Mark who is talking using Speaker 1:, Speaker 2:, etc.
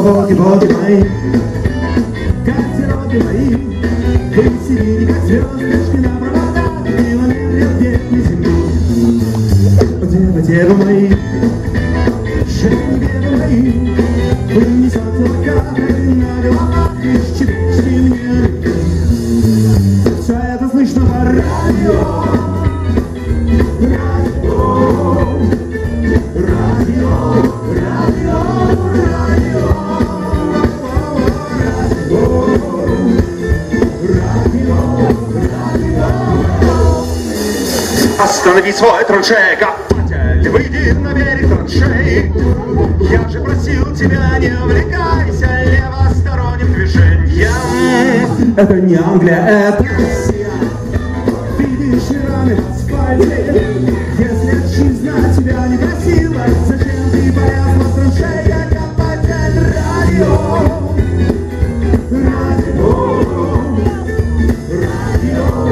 Speaker 1: боги, боги мои, катероги мои, вы сидите, как звездочки на проводах, километре в петле земли. О, девы, девы мои, жены мои, вы несете локаты на головах и щебечете мне. Все это слышно по радио, радио, радио, радио, Останови свой траншей, копатель, выйди на берег траншей. Я же просил тебя, не увлекайся левосторонним движением. Это не Англия, это Россия. Видишь раны в спальне, если жизнь тебя не просила, зачем ты боялся траншея?